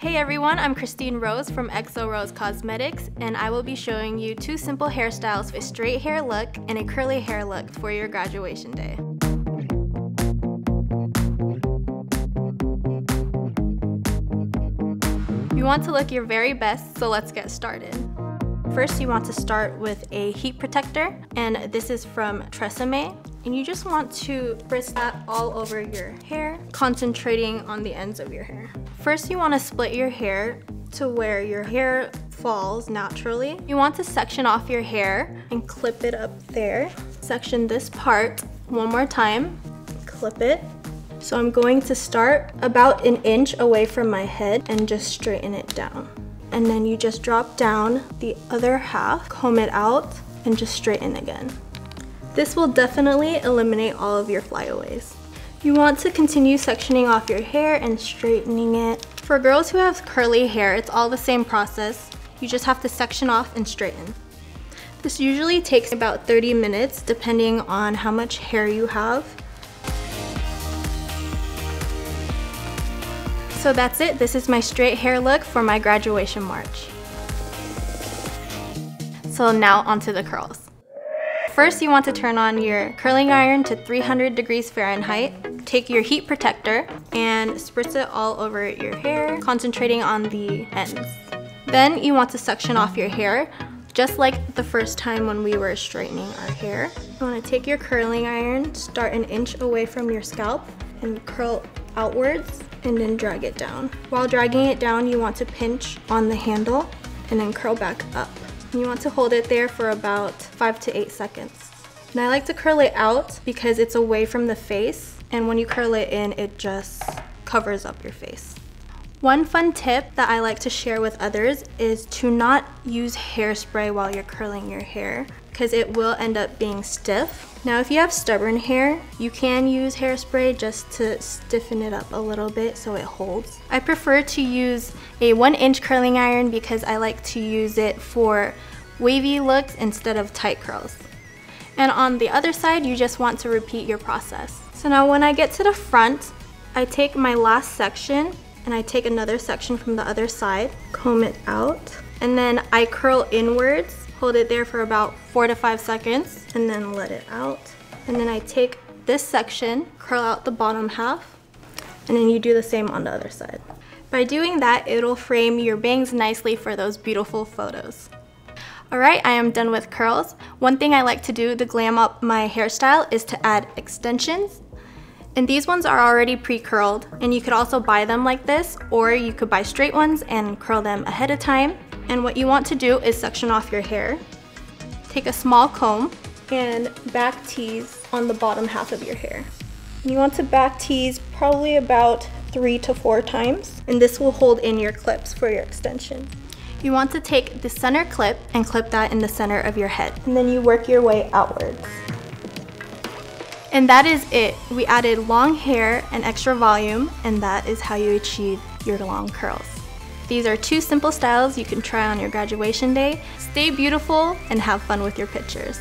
Hey everyone, I'm Kristine Rose from XO Rose Cosmetics, and I will be showing you two simple hairstyles for a straight hair look and a curly hair look for your graduation day. You want to look your very best, so let's get started. First, you want to start with a heat protector, and this is from Tresemme. And you just want to spritz that all over your hair, concentrating on the ends of your hair. First, you want to split your hair to where your hair falls naturally. You want to section off your hair and clip it up there. Section this part one more time, clip it. So I'm going to start about an inch away from my head and just straighten it down. And then you just drop down the other half, comb it out, and just straighten again. This will definitely eliminate all of your flyaways. You want to continue sectioning off your hair and straightening it. For girls who have curly hair, it's all the same process. You just have to section off and straighten. This usually takes about 30 minutes depending on how much hair you have. So that's it. This is my straight hair look for my graduation march. So now onto the curls. First, you want to turn on your curling iron to 300 degrees Fahrenheit. Take your heat protector and spritz it all over your hair, concentrating on the ends. Then you want to suction off your hair, just like the first time when we were straightening our hair. You want to take your curling iron, start an inch away from your scalp, and curl outwards, and then drag it down. While dragging it down, you want to pinch on the handle, and then curl back up. You want to hold it there for about five to eight seconds. And I like to curl it out because it's away from the face and when you curl it in, it just covers up your face. One fun tip that I like to share with others is to not use hairspray while you're curling your hair because it will end up being stiff. Now if you have stubborn hair, you can use hairspray just to stiffen it up a little bit so it holds. I prefer to use a one inch curling iron because I like to use it for wavy looks instead of tight curls. And on the other side, you just want to repeat your process. So now when I get to the front, I take my last section and I take another section from the other side, comb it out, and then I curl inwards hold it there for about four to five seconds, and then let it out. And then I take this section, curl out the bottom half, and then you do the same on the other side. By doing that, it'll frame your bangs nicely for those beautiful photos. Alright, I am done with curls. One thing I like to do to glam up my hairstyle is to add extensions. And these ones are already pre-curled, and you could also buy them like this, or you could buy straight ones and curl them ahead of time. And what you want to do is section off your hair. Take a small comb and back tease on the bottom half of your hair. You want to back tease probably about three to four times, and this will hold in your clips for your extension. You want to take the center clip and clip that in the center of your head, and then you work your way outwards. And that is it. We added long hair and extra volume, and that is how you achieve your long curls. These are two simple styles you can try on your graduation day. Stay beautiful and have fun with your pictures.